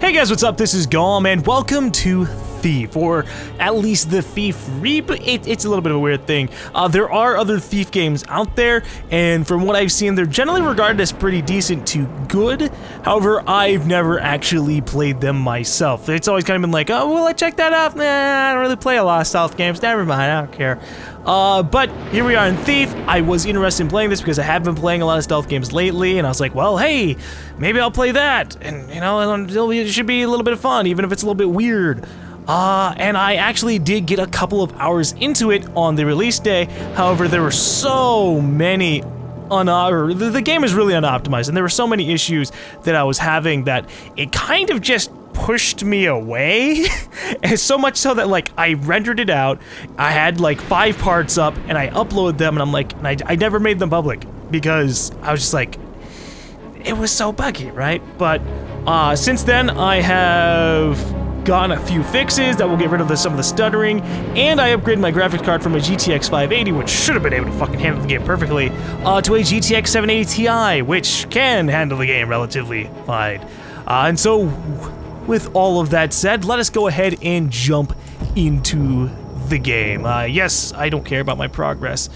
Hey guys, what's up? This is GaLm, and welcome to Thief, or at least the Thief reboot. It, it's a little bit of a weird thing. Uh, there are other Thief games out there, and from what I've seen, they're generally regarded as pretty decent to good. However, I've never actually played them myself. It's always kind of been like, oh, well, I check that out. Nah, I don't really play a lot of stealth games. Never mind, I don't care. Uh, but here we are in Thief. I was interested in playing this because I have been playing a lot of stealth games lately, and I was like, well, hey, maybe I'll play that. And, you know, it should be a little bit of fun, even if it's a little bit weird. Uh, and I actually did get a couple of hours into it on the release day. However, there were so many un the, the game is really unoptimized, and there were so many issues that I was having that it kind of just pushed me away. and so much so that like I rendered it out, I had like five parts up, and I uploaded them, and I'm like, and I, I never made them public because I was just like, it was so buggy, right? But uh, since then, I have gotten a few fixes that will get rid of the, some of the stuttering, and I upgraded my graphics card from a GTX 580, which should have been able to fucking handle the game perfectly, uh, to a GTX 780 Ti, which can handle the game relatively fine. Uh, and so, with all of that said, let us go ahead and jump into the game. Uh, yes, I don't care about my progress.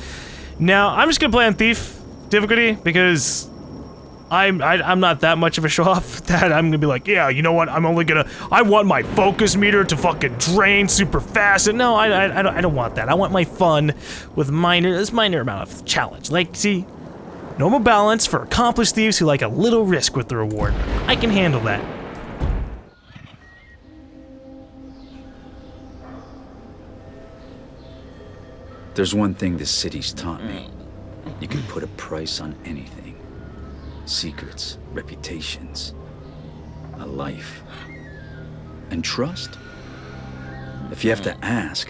Now, I'm just gonna play on Thief difficulty because I'm I, am i am not that much of a show off that I'm gonna be like, yeah, you know what? I'm only gonna I want my focus meter to fucking drain super fast. And no, I I, I don't I don't want that. I want my fun with minor this minor amount of challenge. Like, see, normal balance for accomplished thieves who like a little risk with the reward. I can handle that. There's one thing this city's taught me. You can put a price on anything secrets, reputations, a life, and trust. If you have to ask,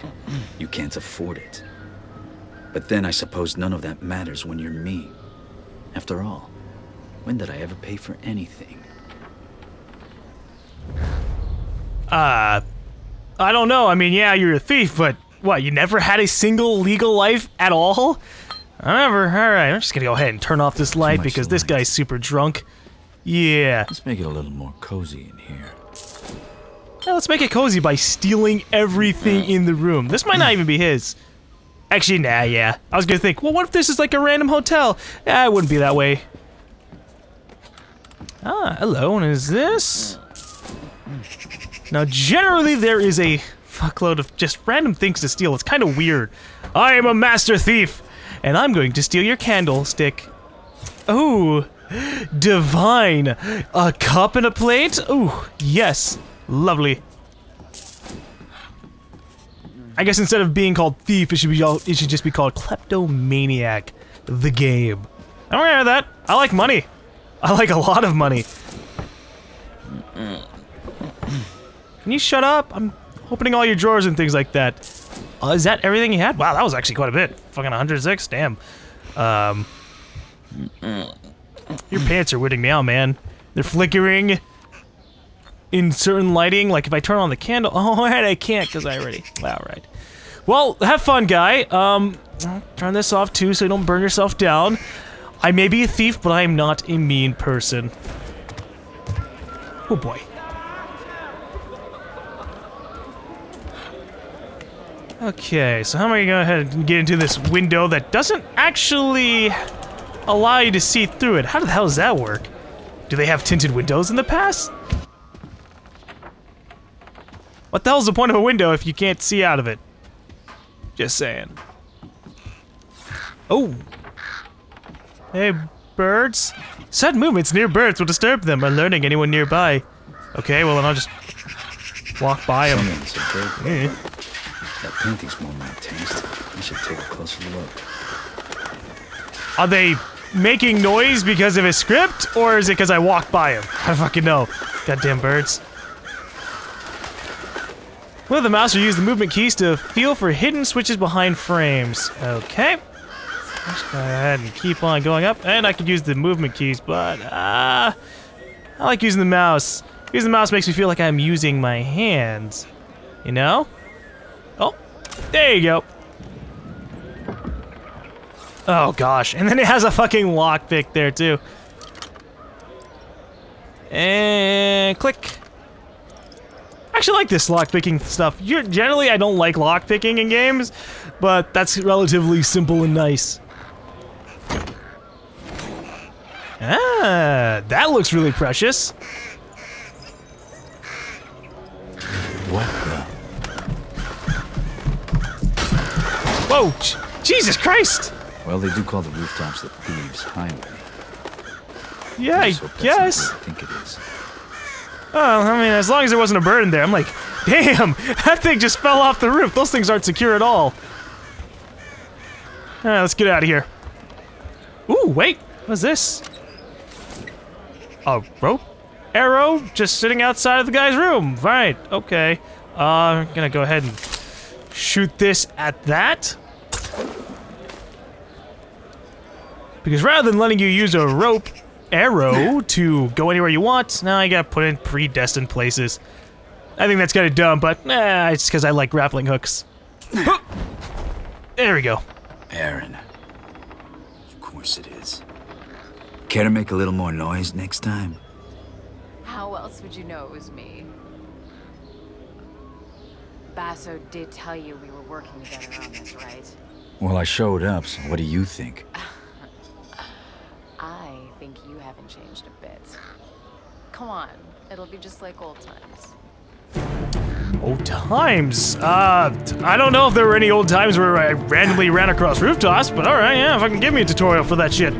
you can't afford it. But then I suppose none of that matters when you're me. After all, when did I ever pay for anything? Uh, I don't know. I mean, yeah, you're a thief, but what, you never had a single legal life at all? However, alright, I'm just gonna go ahead and turn off this light because this guy's super drunk. Yeah. Let's make it a little more cozy in here. Yeah, let's make it cozy by stealing everything in the room. This might not even be his. Actually, nah, yeah. I was gonna think, well, what if this is like a random hotel? Yeah, it wouldn't be that way. Ah, hello, and is this? Now, generally, there is a fuckload of just random things to steal. It's kind of weird. I am a master thief and I'm going to steal your candlestick. Oh, divine. A cup and a plate? Oh, yes. Lovely. I guess instead of being called thief, it should be all, it should just be called kleptomaniac, the game. I don't care that. I like money. I like a lot of money. Can you shut up? I'm opening all your drawers and things like that. Uh, is that everything you had? Wow, that was actually quite a bit. Fucking 106, damn. Um, your pants are weirding me out, man. They're flickering in certain lighting. Like if I turn on the candle, oh, I can't because I already. Wow, right. Well, have fun, guy. Um, turn this off too, so you don't burn yourself down. I may be a thief, but I am not a mean person. Oh boy. Okay, so how am I gonna go ahead and get into this window that doesn't actually allow you to see through it? How the hell does that work? Do they have tinted windows in the past? What the hell's the point of a window if you can't see out of it? Just saying. Oh! Hey, birds? Sudden movements near birds will disturb them, alerting anyone nearby. Okay, well then I'll just walk by them. That painting's more my taste. I should take a closer look. Are they making noise because of his script, or is it because I walked by him? I fucking know. Goddamn birds. Will the mouse use the movement keys to feel for hidden switches behind frames. Okay. Let's go ahead and keep on going up. And I could use the movement keys, but uh, I like using the mouse. Using the mouse makes me feel like I'm using my hands. You know? There you go. Oh gosh, and then it has a fucking lockpick there too. And click. I actually like this lockpicking stuff. You're, generally, I don't like lockpicking in games, but that's relatively simple and nice. Ah, that looks really precious. What the? Whoa, Jesus Christ! Well, they do call the rooftops the Thieves' Highway. Yeah, I Let's hope that's not guess. I think it is. Oh, I mean, as long as there wasn't a bird in there, I'm like, damn, that thing just fell off the roof. Those things aren't secure at all. Alright, let's get out of here. Ooh, wait, what's this? A rope? Arrow just sitting outside of the guy's room. Right, okay. Uh, I'm gonna go ahead and shoot this at that. Because rather than letting you use a rope arrow to go anywhere you want, now I gotta put in predestined places. I think that's kind of dumb, but nah, it's because I like grappling hooks. There we go. Erin. Of course it is. Care to make a little more noise next time? How else would you know it was me? Basso did tell you we were working together on this, right? Well, I showed up, so what do you think? I think you haven't changed a bit. Come on, it'll be just like old times. Old times. Uh, I don't know if there were any old times where I randomly ran across rooftops, but alright, yeah, if I can give me a tutorial for that shit.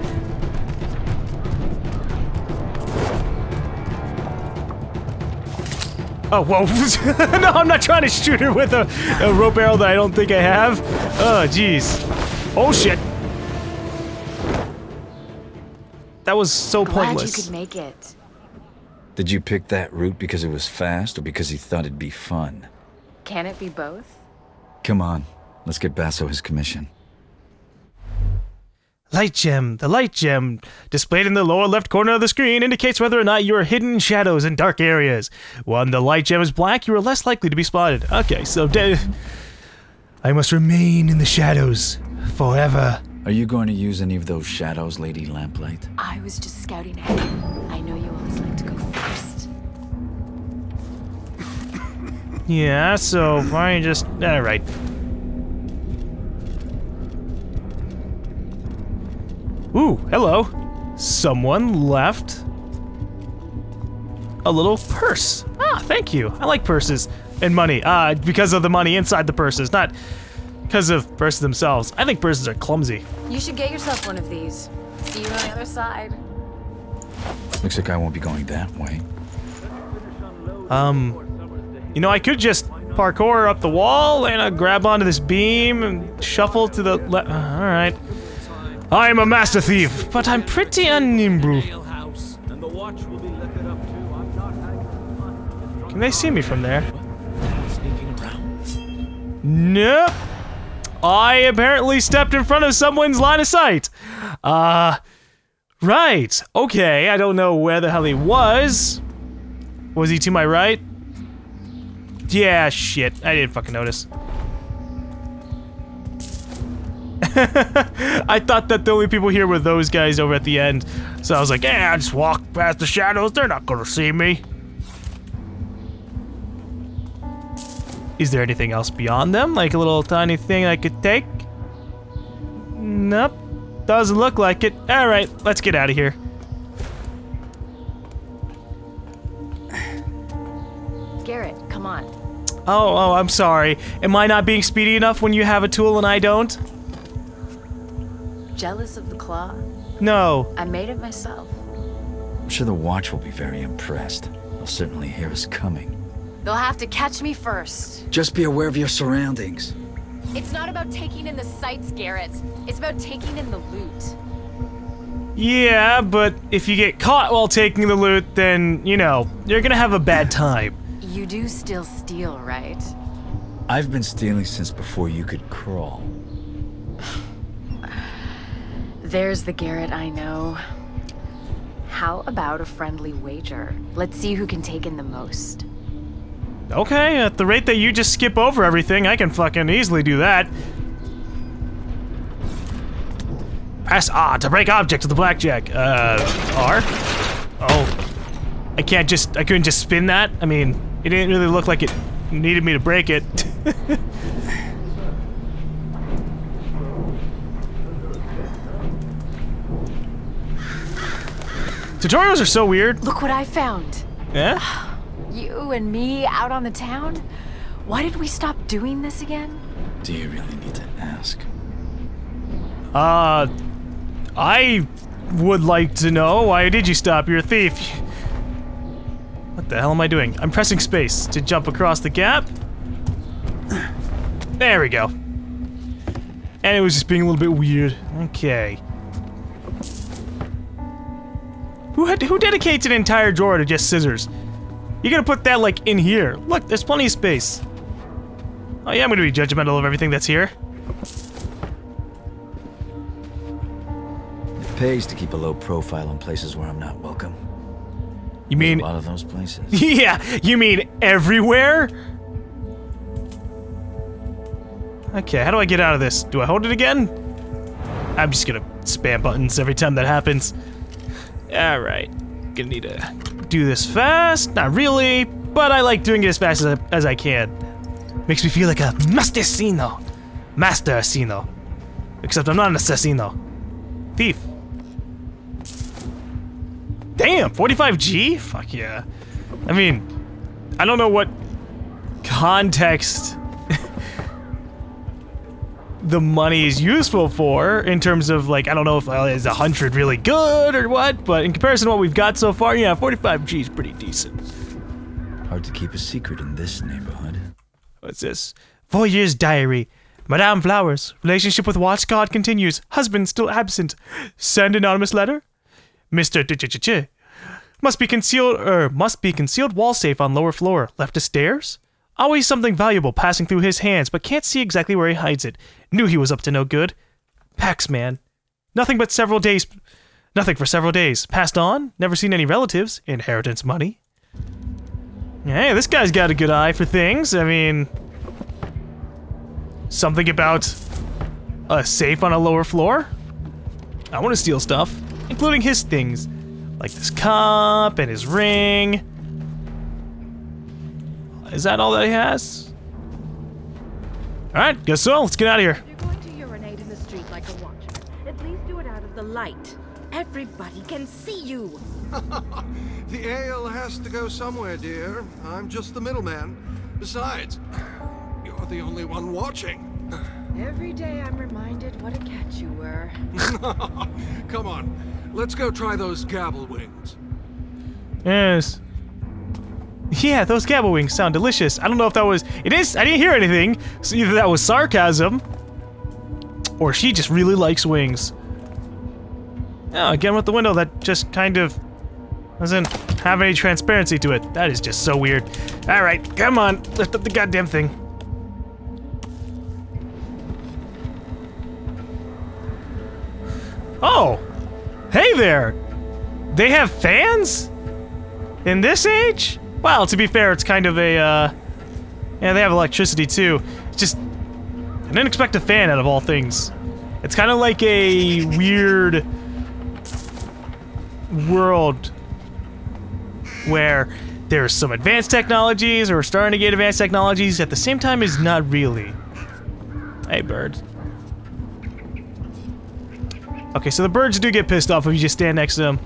Oh, whoa. no, I'm not trying to shoot her with a, a rope arrow that I don't think I have. Oh, jeez. Oh, shit. That was so Glad pointless. you could make it. Did you pick that route because it was fast or because you thought it'd be fun? Can it be both? Come on, let's get Basso his commission. Light gem. The light gem displayed in the lower left corner of the screen indicates whether or not you are hidden in shadows in dark areas. When the light gem is black, you are less likely to be spotted. Okay, so de- I must remain in the shadows forever. Are you going to use any of those shadows, Lady Lamplight? I was just scouting ahead. I know you always like to go first. Yeah, so why don't you just all right. Ooh, hello. Someone left a little purse. Ah, thank you. I like purses and money. Uh, because of the money inside the purses, not because of purses themselves. I think purses are clumsy. You should get yourself one of these. See you on the other side. Looks like I won't be going that way. Um, you know, I could just parkour up the wall and uh, grab onto this beam and shuffle to the left. Uh, all right. I am a master thief, but I'm pretty unimble. House, and the watch will be liquored up too. I'm not hanging on. Can they see me from there? Nope. I apparently stepped in front of someone's line of sight. Uh, right. Okay, I don't know where the hell he was. Was he to my right? Yeah, shit. I didn't fucking notice. I thought that the only people here were those guys over at the end. So I was like, yeah, I'll just walk past the shadows. They're not gonna see me. Is there anything else beyond them? Like a little tiny thing I could take? Nope. Doesn't look like it. Alright, let's get out of here. Garrett, come on. Oh, oh, I'm sorry. Am I not being speedy enough when you have a tool and I don't? Jealous of the claw? No. I made it myself. I'm sure the watch will be very impressed. They'll certainly hear us coming. They'll have to catch me first. Just be aware of your surroundings. It's not about taking in the sights, Garrett. It's about taking in the loot. Yeah, but if you get caught while taking the loot, then, you know, you're gonna have a bad time. You do still steal, right? I've been stealing since before you could crawl. There's the Garrett I know. How about a friendly wager? Let's see who can take in the most. Okay, at the rate that you just skip over everything, I can fucking easily do that. Press R to break objects with the blackjack. Uh, R? Oh. I can't just, I couldn't just spin that? I mean, It didn't really look like it needed me to break it. Tutorials are so weird. Look what I found. Yeah? You and me out on the town? Why did we stop doing this again? Do you really need to ask? Uh, I would like to know why did you stop? You're a thief. What the hell am I doing? I'm pressing space to jump across the gap. There we go. And it was just being a little bit weird. Okay. Who had, who dedicates an entire drawer to just scissors? You gotta put that like in here. Look, there's plenty of space. Oh yeah, I'm gonna be judgmental of everything that's here. It pays to keep a low profile in places where I'm not welcome. You There's mean a lot of those places. Yeah, you mean everywhere? Okay, how do I get out of this? Do I hold it again? I'm just gonna spam buttons every time that happens. Alright, gonna need to do this fast. Not really, but I like doing it as fast as I, as I can. Makes me feel like a mastercino. Master assassino. Except I'm not an assassino. Thief. Damn, 45G? Fuck yeah. I mean, I don't know what context the money is useful for in terms of like I don't know if uh, is a hundred really good or what, but in comparison to what we've got so far, yeah, 45G is pretty decent. Hard to keep a secret in this neighborhood. What's this? Four years diary. Madame Flowers. Relationship with Watch God continues. Husband still absent. Send anonymous letter. Mr. Ch ch ch Must be concealed er must be concealed wall safe on lower floor. Left to stairs? Always something valuable passing through his hands, but can't see exactly where he hides it. Knew he was up to no good. Pax man. Nothing but several days nothing for several days. Passed on, never seen any relatives. Inheritance money. Hey, this guy's got a good eye for things. I mean, something about a safe on a lower floor. I want to steal stuff, including his things, like this cup and his ring. Is that all that he has? All right, guess so. Let's get out of here. You're going to urinate in the street like a watcher, at least do it out of the light. Everybody can see you. The ale has to go somewhere, dear. I'm just the middleman. Besides, you're the only one watching. Every day I'm reminded what a catch you were. Come on, let's go try those gabble wings. Yes. Yeah, those gabble wings sound delicious. I don't know if that was. It is. I didn't hear anything. So either that was sarcasm, or she just really likes wings. Oh, again with the window that just kind of doesn't have any transparency to it. That is just so weird. All right, come on, lift up the goddamn thing. Oh, hey there. They have fans? In this age? Well, to be fair, it's kind of a, uh... Yeah, they have electricity, too. It's just... I didn't expect a fan out of all things. It's kind of like a weird... world where there's some advanced technologies, or starting to get advanced technologies, at the same time is not really. Hey, bird. Okay, so the birds do get pissed off if you just stand next to them.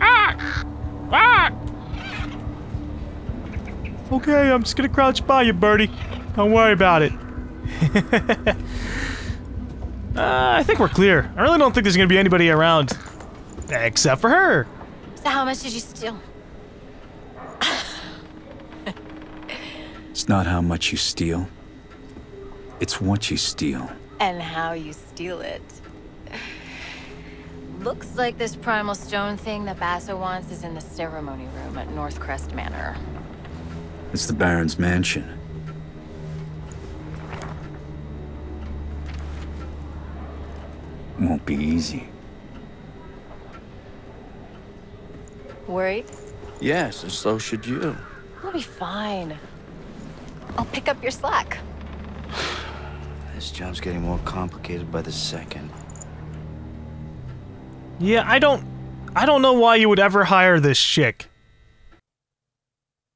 Ah! Ah! Okay, I'm just gonna crouch by you, birdie. Don't worry about it. uh, I think we're clear. I really don't think there's gonna be anybody around. Except for her. So how much did you steal? It's not how much you steal. It's what you steal. And how you steal it. Looks like this primal stone thing that Basso wants is in the ceremony room at Northcrest Manor. It's the Baron's mansion. Won't be easy. Worried? Yes, and so should you. We'll be fine. I'll pick up your slack. This job's getting more complicated by the second. Yeah, I don't... I don't know why you would ever hire this chick.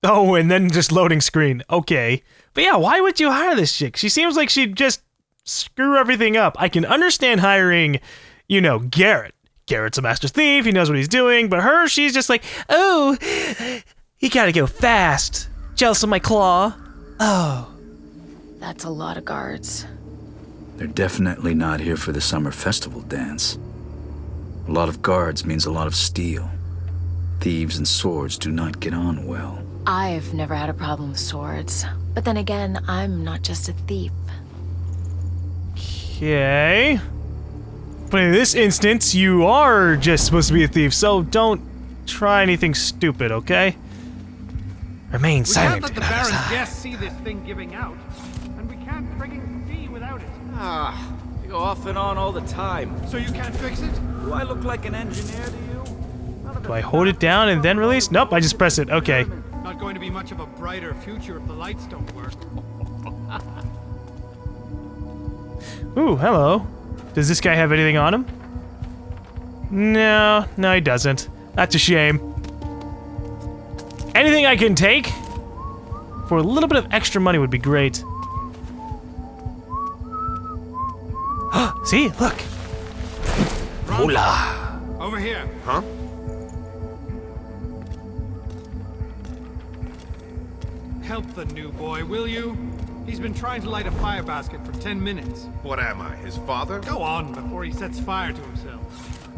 Oh, and then just loading screen. Okay. But yeah, why would you hire this chick? She seems like she'd just screw everything up. I can understand hiring, you know, Garrett. Garrett's a master thief. He knows what he's doing. But her, she's just like, oh, you gotta go fast. Jealous of my claw. Oh. That's a lot of guards. They're definitely not here for the summer festival dance. A lot of guards means a lot of steel. Thieves and swords do not get on well. I've never had a problem with swords. But then again, I'm not just a thief. Okay. But in this instance, you are just supposed to be a thief, so don't try anything stupid, okay? Remain We silent. can't let the and out Baron's guests see this thing giving out. And we can't frigging see without it. Ah, you go off and on all the time. So you can't fix it? Do I look like an engineer to you? Do I hold it down and then release? Nope, I just press it. Okay. Not going to be much of a brighter future if the lights don't work. Ooh, hello. Does this guy have anything on him? No, no, he doesn't. That's a shame. Anything I can take for a little bit of extra money would be great. See, look. Hola. Over here. Huh? Help the new boy, will you? He's been trying to light a fire basket for 10 minutes. What am I, his father? Go on before he sets fire to himself.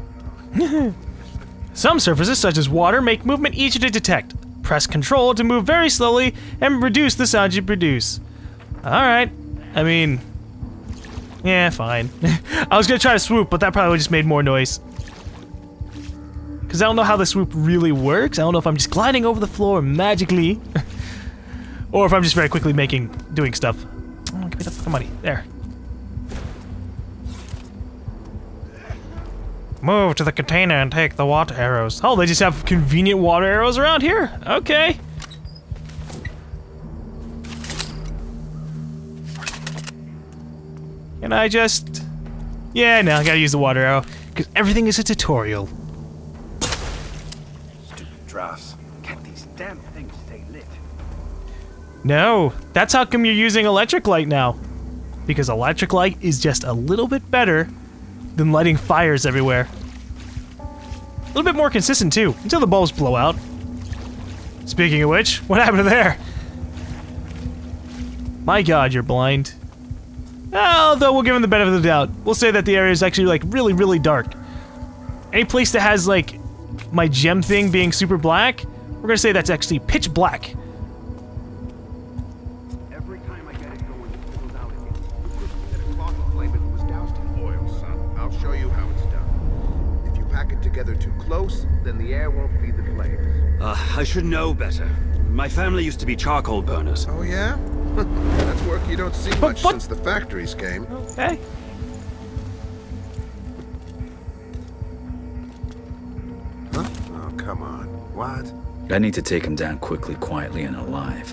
Some surfaces, such as water, make movement easier to detect. Press control to move very slowly and reduce the sound you produce. Alright. I mean... Yeah, fine. I was gonna try to swoop, but that probably just made more noise. Because I don't know how the swoop really works. I don't know if I'm just gliding over the floor magically. or if I'm just very quickly making... doing stuff. Oh, give me the fucking money. There. Move to the container and take the water arrows. Oh, they just have convenient water arrows around here? Okay. Can I just... Yeah, no, I gotta use the water arrow. Because everything is a tutorial. No, that's how come you're using electric light now. Because electric light is just a little bit better than lighting fires everywhere. A little bit more consistent too, until the bulbs blow out. Speaking of which, what happened there? My god, you're blind. Although we'll give him the benefit of the doubt. We'll say that the area is actually like really, really dark. Any place that has like my gem thing being super black, we're gonna say that's actually pitch black. I'll show you how it's done. If you pack it together too close, then the air won't feed the flames. Uh, I should know better. My family used to be charcoal burners. Oh, yeah? That's work you don't see much what- since the factories came. Okay. Huh? Oh, come on. What? I need to take him down quickly, quietly, and alive.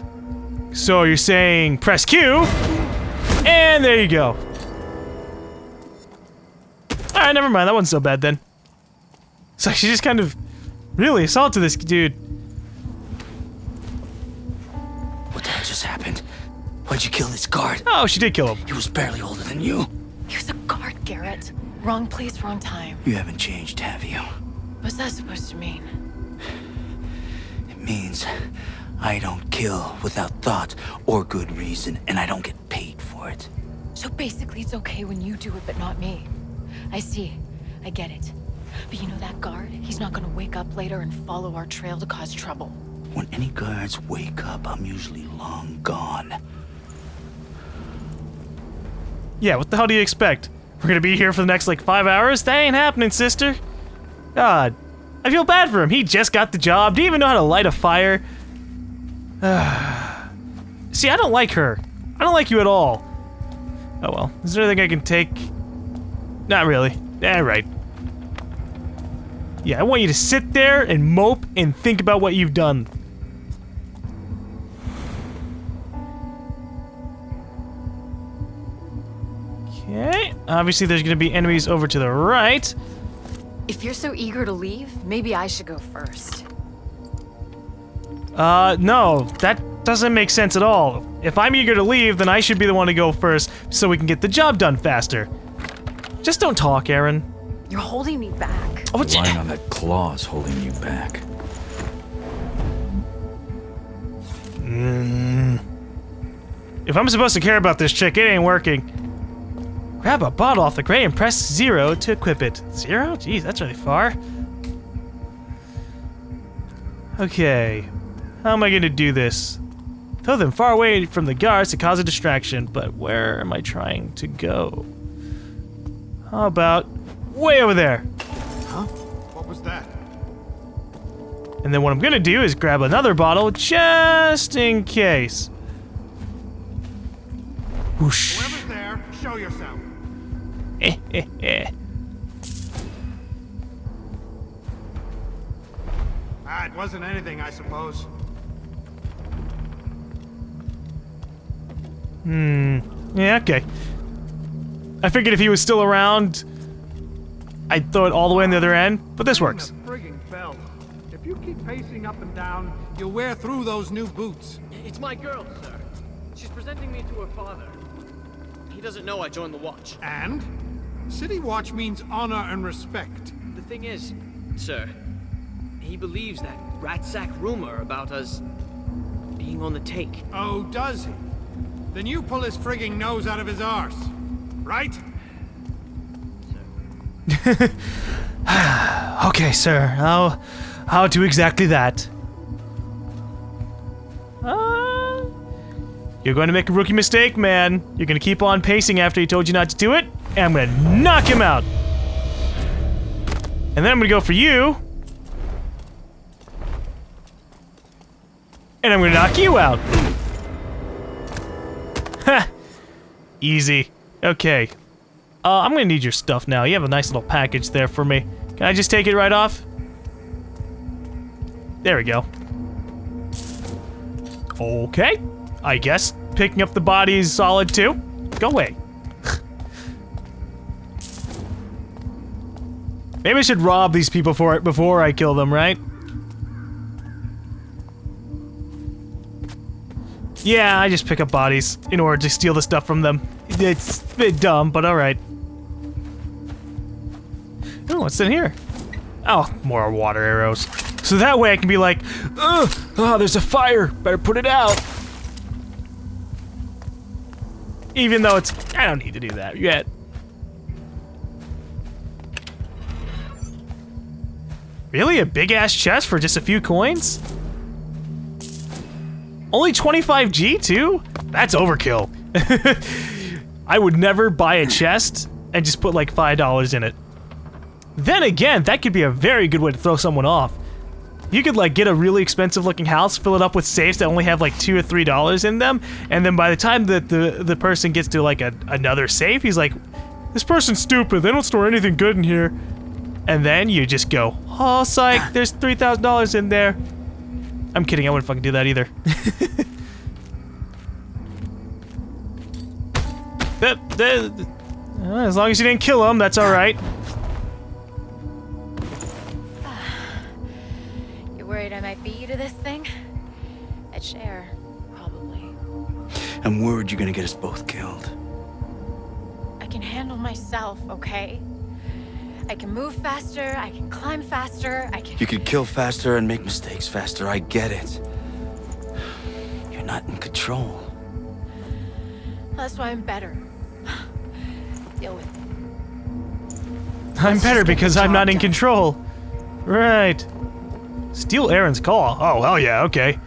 So you're saying press Q, and there you go. Alright, never mind. That wasn't so bad then. So she just kind of really assaulted this dude. What the hell just happened? Why'd you kill this guard? Oh, she did kill him. He was barely older than you. He was a guard, Garrett. Wrong place, wrong time. You haven't changed, have you? What's that supposed to mean? It means I don't kill without thought or good reason, and I don't get paid for it. So basically, it's okay when you do it, but not me. I see. I get it. But you know that guard? He's not gonna wake up later and follow our trail to cause trouble. When any guards wake up, I'm usually long gone. Yeah, what the hell do you expect? We're gonna be here for the next like five hours? That ain't happening, sister. God, I feel bad for him. He just got the job. Didn't even know how to light a fire. See, I don't like her. I don't like you at all. Oh well. Is there anything I can take? Not really. Yeah, right. Yeah, I want you to sit there and mope and think about what you've done. Okay. Obviously, there's gonna be enemies over to the right. If you're so eager to leave, maybe I should go first. Uh, no, that doesn't make sense at all. If I'm eager to leave, then I should be the one to go first so we can get the job done faster. Just don't talk, Erin. You're holding me back. Oh, Relying on that claw's holding you back. Mm. If I'm supposed to care about this chick, it ain't working. Grab a bottle off the crate and press zero to equip it. Zero? Jeez, that's really far. Okay. How am I gonna do this? Throw them far away from the guards to cause a distraction, but where am I trying to go? How about way over there? Huh? What was that? And then what I'm gonna do is grab another bottle just in case. Whoosh. Whoever's there, show yourself. Eh, eh, eh. Ah, it wasn't anything, I suppose. Hmm. Yeah, okay. I figured if he was still around, I'd throw it all the way on the other end, but this works. Bell. If you keep pacing up and down, you'll wear through those new boots. It's my girl, sir. She's presenting me to her father. He doesn't know I joined the Watch. And? City Watch means honor and respect. The thing is, sir, he believes that rat sack rumor about us being on the take. Oh, does he? Then you pull his frigging nose out of his arse. Right? okay, sir. I'll, I'll do exactly that. Uh, you're going to make a rookie mistake, man. You're going to keep on pacing after he told you not to do it, and I'm going to knock him out. And then I'm going to go for you. And I'm going to knock you out. Ha! Easy. Okay. Uh, I'm gonna need your stuff now. You have a nice little package there for me. Can I just take it right off? There we go. Okay. I guess picking up the body is solid too. Go away. Maybe I should rob these people for it before I kill them, right? Yeah, I just pick up bodies in order to steal the stuff from them. It's a bit dumb, but alright. Oh, what's in here? Oh, more water arrows. So that way I can be like, Ugh, oh, there's a fire, better put it out. Even though it's, I don't need to do that yet. Really? A big ass chest for just a few coins? Only 25G too? That's overkill. I would never buy a chest and just put like $5 in it. Then again, that could be a very good way to throw someone off. You could like get a really expensive looking house, fill it up with safes that only have like two or three dollars in them, and then by the time that the the person gets to like a, another safe, he's like, "This person's stupid. They don't store anything good in here." And then you just go, "Oh, psych! There's three thousand dollars in there." I'm kidding. I wouldn't fucking do that either. that, that, uh, as long as you didn't kill him, that's all right. You're worried I might beat you to this thing? I'd share, probably. I'm worried you're gonna get us both killed. I can handle myself, okay? I can move faster, I can climb faster, I can... You could kill faster and make mistakes faster, I get it. You're not in control. That's why I'm better. Deal with it. I'm better because I'm not in control. Right. Steal Erin's car. Oh, hell yeah, okay.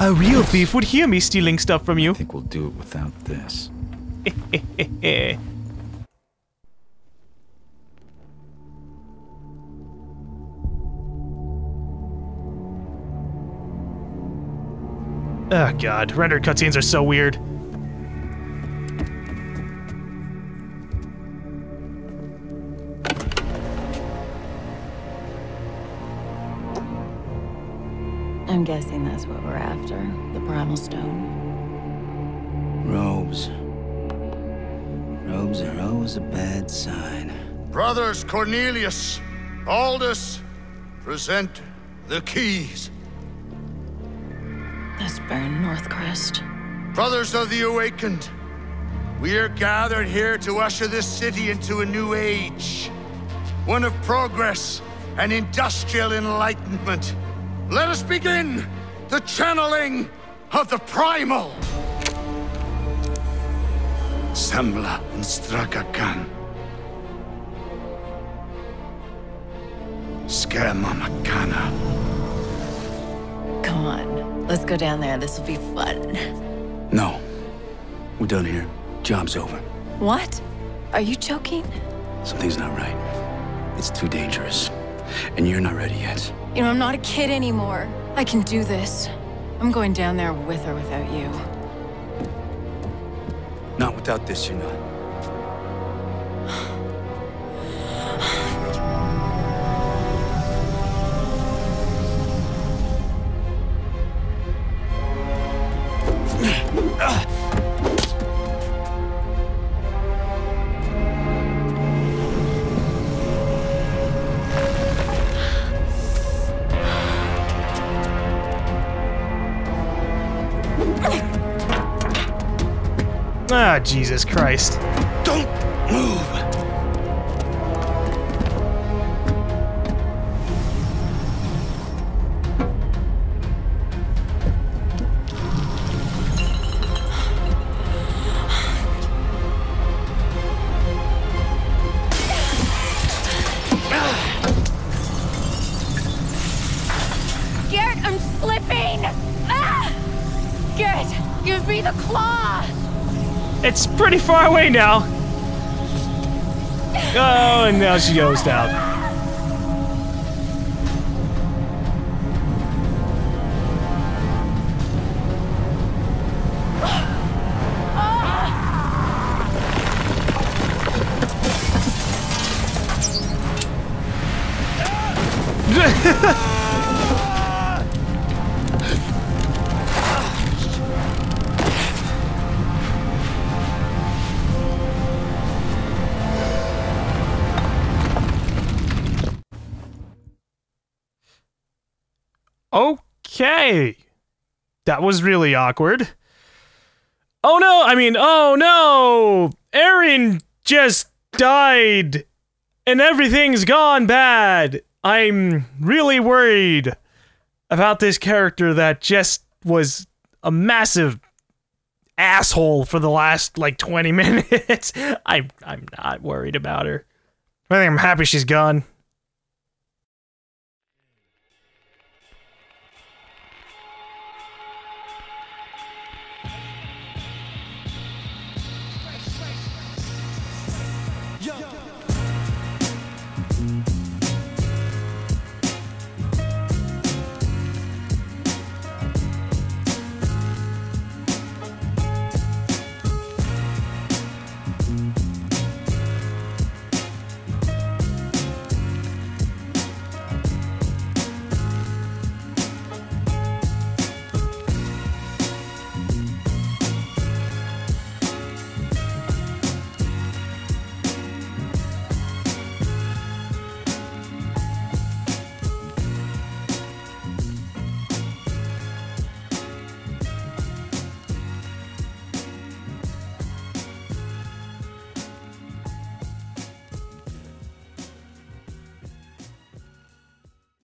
A real thief would hear me stealing stuff from you. I think we'll do it without this. Oh god, rendered cutscenes are so weird. I'm guessing that's what we're after. The Primal Stone. Robes. Robes are always a bad sign. Brothers Cornelius, Aldous, present the keys. Baron Northcrest. Brothers of the Awakened, we are gathered here to usher this city into a new age. One of progress and industrial enlightenment. Let us begin the channeling of the primal. Sembla Stragakan. Skema Makana. Come on, let's go down there. This will be fun. No. We're done here. Job's over. What? Are you joking? Something's not right. It's too dangerous. And you're not ready yet. You know, I'm not a kid anymore. I can do this. I'm going down there with or without you. Not without this, you're not. Ah, Jesus Christ. Don't move! Far away now. Oh, and now she goes down. Okay. That was really awkward. Oh no, I mean, oh no! Erin just died! And everything's gone bad! I'm really worried about this character that just was a massive asshole for the last like 20 minutes. I I'm not worried about her. I think I'm happy she's gone.